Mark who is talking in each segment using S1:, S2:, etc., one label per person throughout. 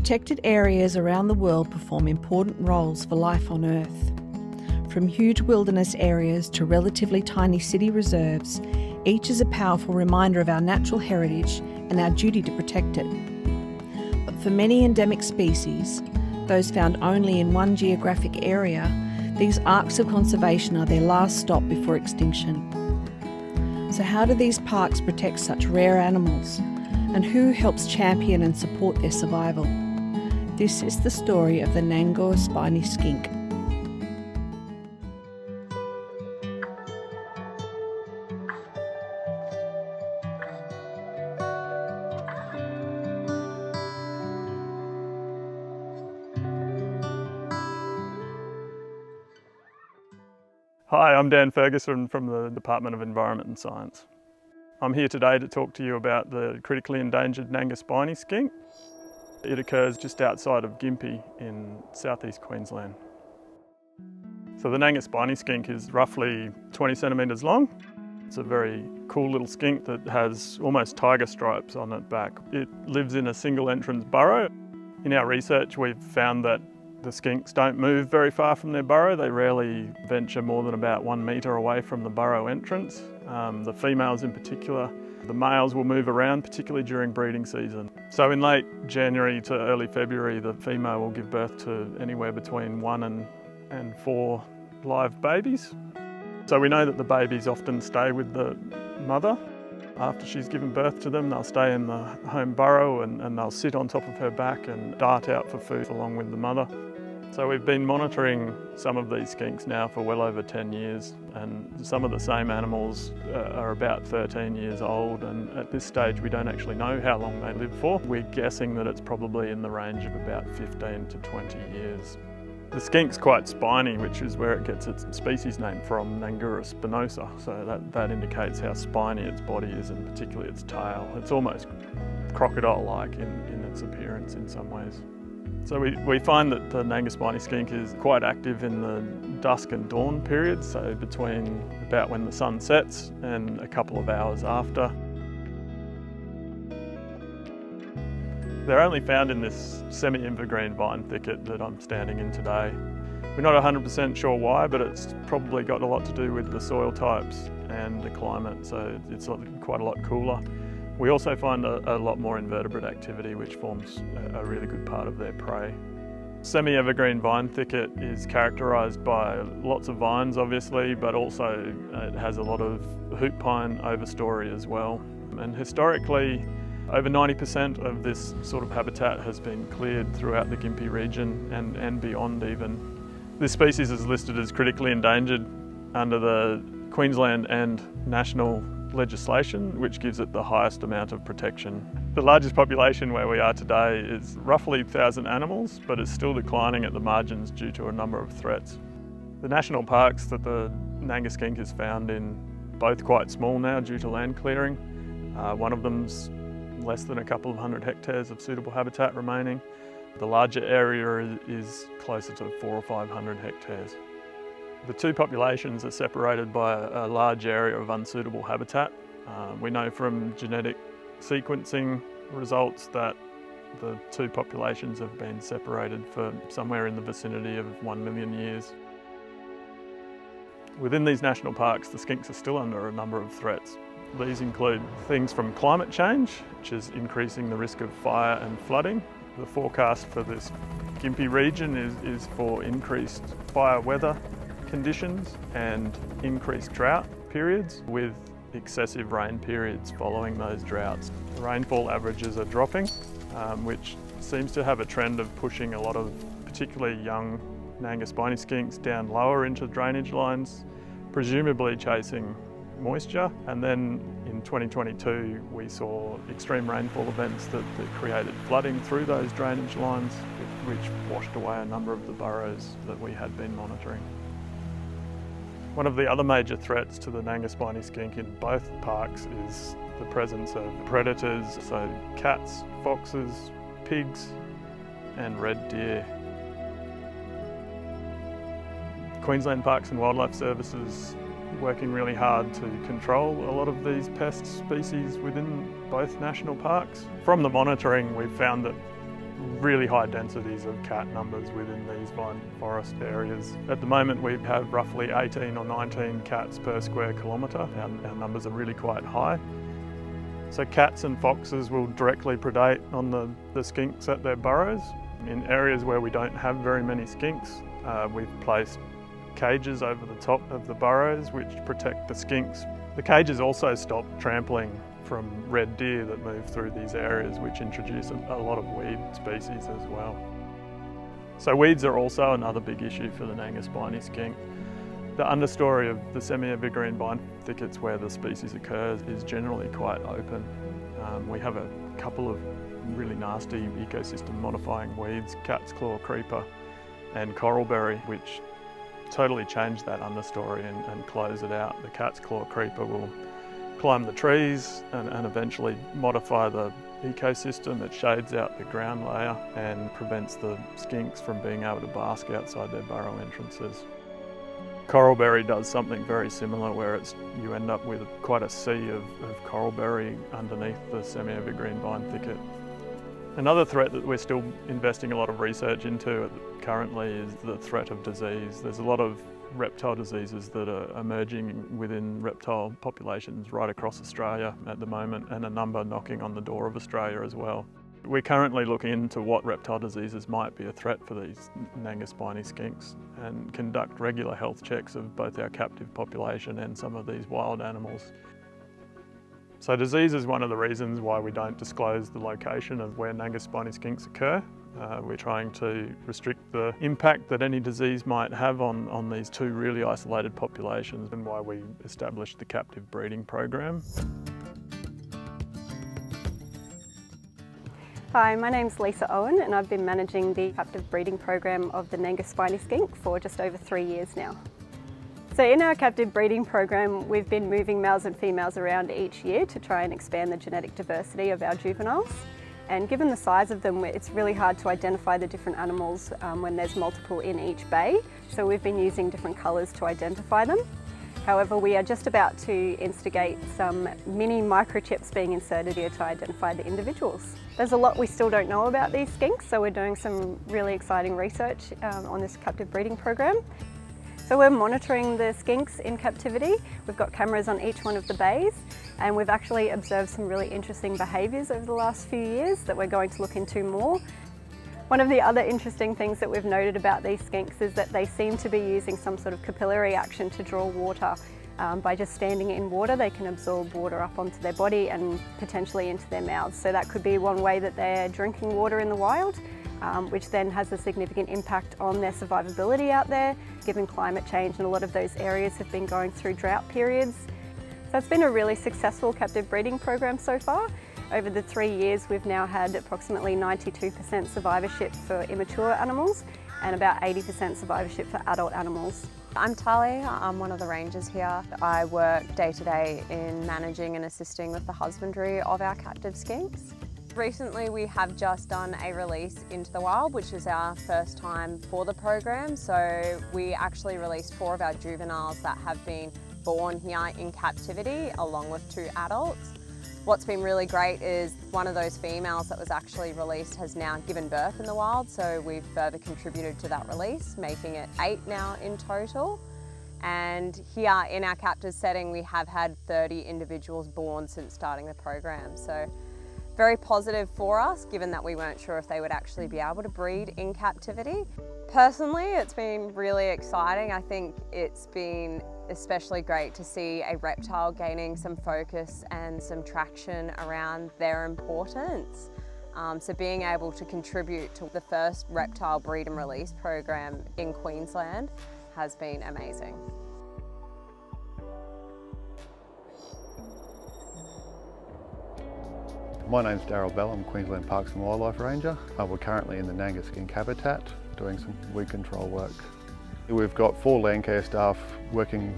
S1: Protected areas around the world perform important roles for life on Earth. From huge wilderness areas to relatively tiny city reserves, each is a powerful reminder of our natural heritage and our duty to protect it. But for many endemic species, those found only in one geographic area, these arks of conservation are their last stop before extinction. So, how do these parks protect such rare animals? And who helps champion and support their survival? This is the story of the Nangur spiny skink.
S2: Hi, I'm Dan Ferguson from the Department of Environment and Science. I'm here today to talk to you about the critically endangered Nangur spiny skink. It occurs just outside of Gympie in southeast Queensland. So the Nangur spiny skink is roughly 20 centimetres long. It's a very cool little skink that has almost tiger stripes on its back. It lives in a single entrance burrow. In our research we've found that the skinks don't move very far from their burrow. They rarely venture more than about one metre away from the burrow entrance. Um, the females in particular, the males will move around, particularly during breeding season. So in late January to early February, the female will give birth to anywhere between one and, and four live babies. So we know that the babies often stay with the mother after she's given birth to them, they'll stay in the home burrow and, and, they'll sit on top of her back and dart out for food along with the mother. So we've been monitoring some of these skinks now for well over 10 years and some of the same animals uh, are about 13 years old and at this stage we don't actually know how long they live for. We're guessing that it's probably in the range of about 15 to 20 years. The skink's quite spiny, which is where it gets its species name from, Nangura spinosa. So that, that indicates how spiny its body is and particularly its tail. It's almost crocodile-like in, in its appearance in some ways. So we, we find that the Nangur spiny skink is quite active in the dusk and dawn periods, so between about when the sun sets and a couple of hours after. They're only found in this semi-evergreen vine thicket that I'm standing in today. We're not 100% sure why, but it's probably got a lot to do with the soil types and the climate, so it's quite a lot cooler. We also find a, a lot more invertebrate activity which forms a, a really good part of their prey. Semi-evergreen vine thicket is characterised by lots of vines obviously, but also uh, it has a lot of hoop pine overstory as well. And historically, over 90% of this sort of habitat has been cleared throughout the Gympie region and, and beyond even. This species is listed as critically endangered under the Queensland and national legislation, which gives it the highest amount of protection. The largest population where we are today is roughly 1,000 animals, but it's still declining at the margins due to a number of threats. The national parks that the Nangur skink is found in, both quite small now due to land clearing. Uh, one of them's less than a couple of hundred hectares of suitable habitat remaining. The larger area is closer to four or 500 hectares. The two populations are separated by a large area of unsuitable habitat. Uh, we know from genetic sequencing results that the two populations have been separated for somewhere in the vicinity of one million years. Within these national parks, the skinks are still under a number of threats. These include things from climate change, which is increasing the risk of fire and flooding. The forecast for this Gympie region is, is for increased fire weather conditions and increased drought periods with excessive rain periods following those droughts. Rainfall averages are dropping, um, which seems to have a trend of pushing a lot of particularly young Nangur spiny skinks down lower into drainage lines, presumably chasing moisture. And then in 2022, we saw extreme rainfall events that, that created flooding through those drainage lines, which washed away a number of the burrows that we had been monitoring. One of the other major threats to the Nangur spiny skink in both parks is the presence of predators, so cats, foxes, pigs and red deer. Queensland Parks and Wildlife Services working really hard to control a lot of these pest species within both national parks. From the monitoring we've found that really high densities of cat numbers within these vine forest areas. At the moment we have roughly 18 or 19 cats per square kilometre. Our, our numbers are really quite high. So cats and foxes will directly predate on the, the skinks at their burrows. In areas where we don't have very many skinks, uh, we've placed cages over the top of the burrows which protect the skinks. The cages also stop trampling from red deer that move through these areas which introduce a lot of weed species as well. So weeds are also another big issue for the Nangur spiny skink. The understory of the semi-evergreen vine thickets where the species occurs is generally quite open. Um, we have a couple of really nasty ecosystem modifying weeds, cat's claw creeper and coralberry, which totally change that understory and, and close it out. The cat's claw creeper will climb the trees and, and eventually modify the ecosystem. It shades out the ground layer and prevents the skinks from being able to bask outside their burrow entrances. Coralberry does something very similar where it's you end up with quite a sea of, of coralberry underneath the semi-evergreen vine thicket. Another threat that we're still investing a lot of research into currently is the threat of disease. There's a lot of reptile diseases that are emerging within reptile populations right across Australia at the moment and a number knocking on the door of Australia as well. We're currently looking into what reptile diseases might be a threat for these Nangur spiny skinks and conduct regular health checks of both our captive population and some of these wild animals. So disease is one of the reasons why we don't disclose the location of where Nangur spiny skinks occur. Uh, we're trying to restrict the impact that any disease might have on, on these two really isolated populations and why we established the captive breeding program.
S3: Hi, my name's Lisa Owen and I've been managing the captive breeding program of the Nangur spiny skink for just over three years now. So in our captive breeding program, we've been moving males and females around each year to try and expand the genetic diversity of our juveniles. And given the size of them, it's really hard to identify the different animals um, when there's multiple in each bay. So we've been using different colours to identify them. However, we are just about to instigate some mini microchips being inserted here to identify the individuals. There's a lot we still don't know about these skinks, so we're doing some really exciting research um, on this captive breeding program. So we're monitoring the skinks in captivity. We've got cameras on each one of the bays and we've actually observed some really interesting behaviours over the last few years that we're going to look into more. One of the other interesting things that we've noted about these skinks is that they seem to be using some sort of capillary action to draw water. Um, by just standing in water, they can absorb water up onto their body and potentially into their mouths. So that could be one way that they're drinking water in the wild um, which then has a significant impact on their survivability out there, given climate change and a lot of those areas have been going through drought periods. So it's been a really successful captive breeding program so far. Over the three years we've now had approximately 92% survivorship for immature animals and about 80% survivorship for adult animals.
S4: I'm Tali, I'm one of the rangers here. I work day to day in managing and assisting with the husbandry of our captive skinks. Recently we have just done a release into the wild, which is our first time for the program. So we actually released four of our juveniles that have been born here in captivity along with two adults. What's been really great is one of those females that was actually released has now given birth in the wild, so we've further contributed to that release, making it eight now in total. And here in our captive setting, we have had 30 individuals born since starting the program. So very positive for us, given that we weren't sure if they would actually be able to breed in captivity. Personally, it's been really exciting. I think it's been especially great to see a reptile gaining some focus and some traction around their importance. Um, so being able to contribute to the first reptile breed and release program in Queensland has been amazing.
S5: My name's Daryl Bell, I'm Queensland Parks and Wildlife Ranger. Uh, we're currently in the Nangur skink habitat doing some weed control work. We've got four land care staff working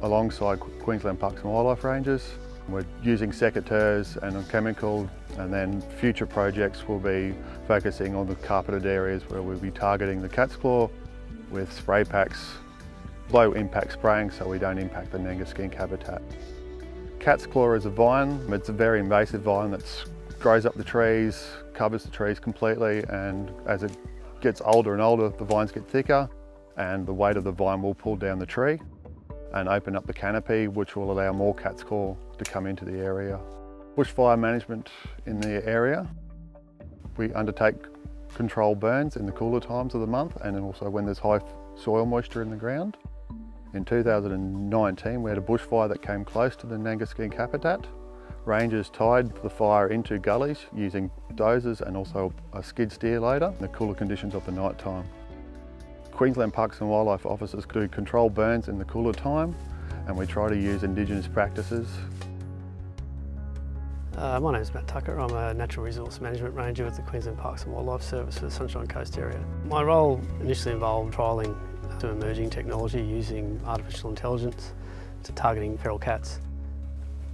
S5: alongside Queensland Parks and Wildlife Rangers. We're using secateurs and chemical and then future projects will be focusing on the carpeted areas where we'll be targeting the cat's claw with spray packs, low impact spraying so we don't impact the Nangur skink habitat. Cat's claw is a vine. It's a very invasive vine that's grows up the trees, covers the trees completely and as it gets older and older the vines get thicker and the weight of the vine will pull down the tree and open up the canopy which will allow more cat's claw to come into the area. Bushfire management in the area. We undertake control burns in the cooler times of the month and also when there's high soil moisture in the ground. In 2019 we had a bushfire that came close to the Nangur skink habitat. Rangers tied the fire into gullies using dozers and also a skid steer loader in the cooler conditions of the night time. Queensland Parks and Wildlife officers do control burns in the cooler time and we try to use Indigenous practices
S6: uh, my name is Matt Tucker. I'm a Natural Resource Management Ranger with the Queensland Parks and Wildlife Service for the Sunshine Coast area. My role initially involved trialling some emerging technology using artificial intelligence to targeting feral cats.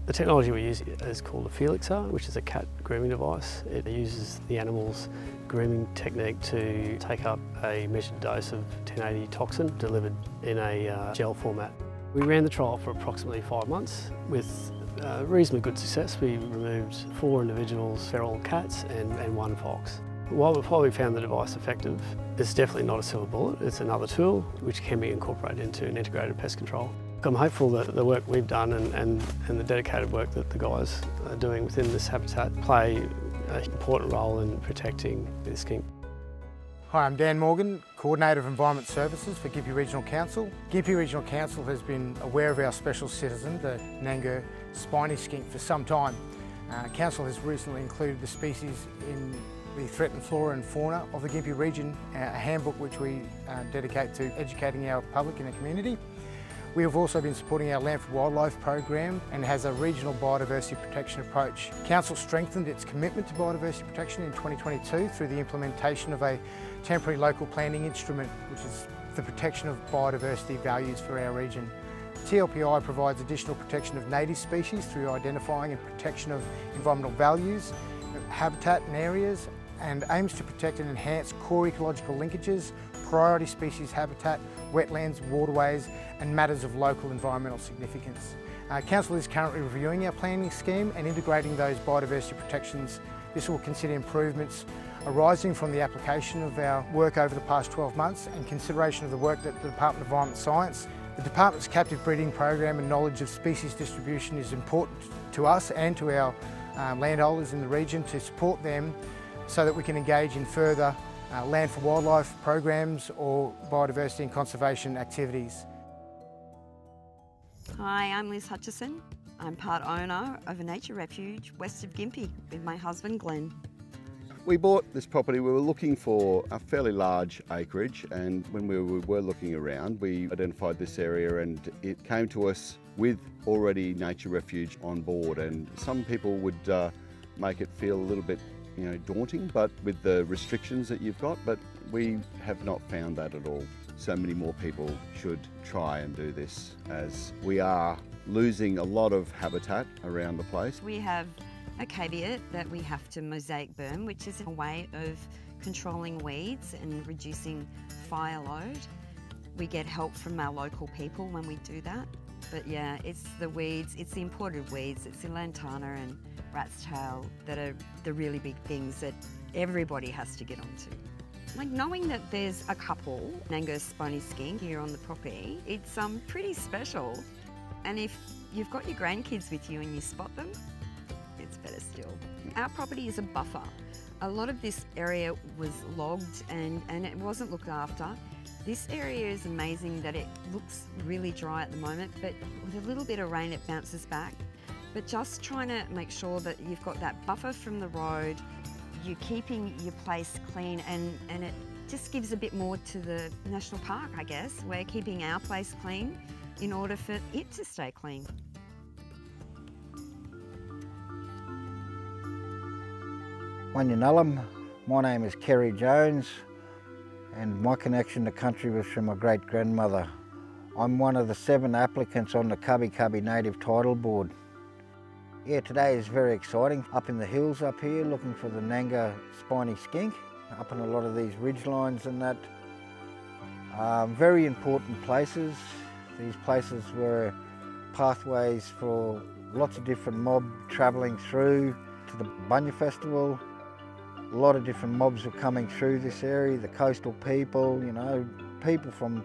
S6: The technology we use is called a Felixer, which is a cat grooming device. It uses the animal's grooming technique to take up a measured dose of 1080 toxin delivered in a uh, gel format. We ran the trial for approximately five months with uh, reasonably good success. We removed four individuals, feral cats and, and one fox. While, we found the device effective, it's definitely not a silver bullet. It's another tool which can be incorporated into an integrated pest control. I'm hopeful that the work we've done and, and, and the dedicated work that the guys are doing within this habitat play an important role in protecting this skink.
S7: Hi, I'm Dan Morgan, Coordinator of Environment Services for Gympie Regional Council. Gympie Regional Council has been aware of our special citizen, the Nangur spiny skink, for some time. Uh, Council has recently included the species in the threatened flora and fauna of the Gympie region, a handbook which we uh, dedicate to educating our public and the community. We have also been supporting our Land for Wildlife program and has a regional biodiversity protection approach. Council strengthened its commitment to biodiversity protection in 2022 through the implementation of a temporary local planning instrument, which is the protection of biodiversity values for our region. TLPI provides additional protection of native species through identifying and protection of environmental values, habitat and areas, and aims to protect and enhance core ecological linkages, priority species habitat, wetlands, waterways, and matters of local environmental significance. Uh, Council is currently reviewing our planning scheme and integrating those biodiversity protections. This will consider improvements arising from the application of our work over the past 12 months and consideration of the work that the Department of Environment Science the Department's captive breeding program and knowledge of species distribution is important to us and to our um, landholders in the region to support them so that we can engage in further uh, land for wildlife programs or biodiversity and conservation activities.
S8: Hi, I'm Liz Hutchison. I'm part owner of a nature refuge west of Gympie with my husband Glenn.
S9: We bought this property, we were looking for a fairly large acreage and when we were looking around we identified this area and it came to us with already Nature Refuge on board and some people would uh, make it feel a little bit you know, daunting but with the restrictions that you've got but we have not found that at all. So many more people should try and do this as we are losing a lot of habitat around the place.
S8: We have a caveat that we have to mosaic burn, which is a way of controlling weeds and reducing fire load. We get help from our local people when we do that. But yeah, it's the weeds, it's the imported weeds, it's the lantana and rat's tail that are the really big things that everybody has to get onto. Like knowing that there's a couple, Nangur spiny skink here on the property, it's um, pretty special. And if you've got your grandkids with you and you spot them, it's better still. Our property is a buffer. A lot of this area was logged and, and it wasn't looked after. This area is amazing that it looks really dry at the moment, but with a little bit of rain, it bounces back. But just trying to make sure that you've got that buffer from the road, you're keeping your place clean, and, and it just gives a bit more to the national park, I guess. We're keeping our place clean in order for it to stay clean.
S10: Wanyanullum. My name is Kerry Jones and my connection to country was from my great grandmother. I'm one of the seven applicants on the Kabi Kabi Native Title Board. Yeah, today is very exciting. Up in the hills up here looking for the Nangur spiny skink, up in a lot of these ridge lines and that. Um, very important places. These places were pathways for lots of different mob travelling through to the Bunya Festival. A lot of different mobs were coming through this area, the coastal people, you know, people from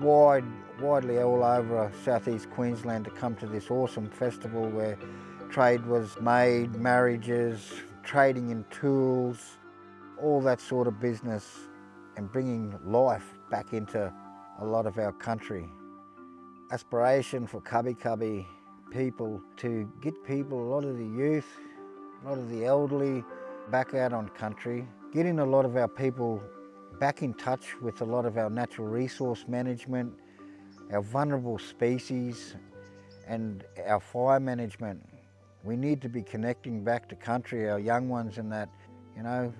S10: wide, widely all over southeast Queensland to come to this awesome festival where trade was made, marriages, trading in tools, all that sort of business and bringing life back into a lot of our country. Aspiration for Kabi Kabi people to get people, a lot of the youth, a lot of the elderly back out on country, getting a lot of our people back in touch with a lot of our natural resource management, our vulnerable species and our fire management. We need to be connecting back to country, our young ones and that, you know,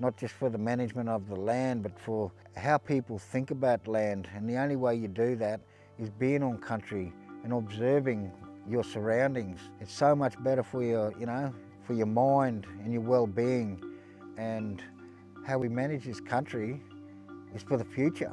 S10: not just for the management of the land, but for how people think about land. And the only way you do that is being on country and observing your surroundings. It's so much better for your, you know, for your mind and your well-being. And how we manage this country is for the future.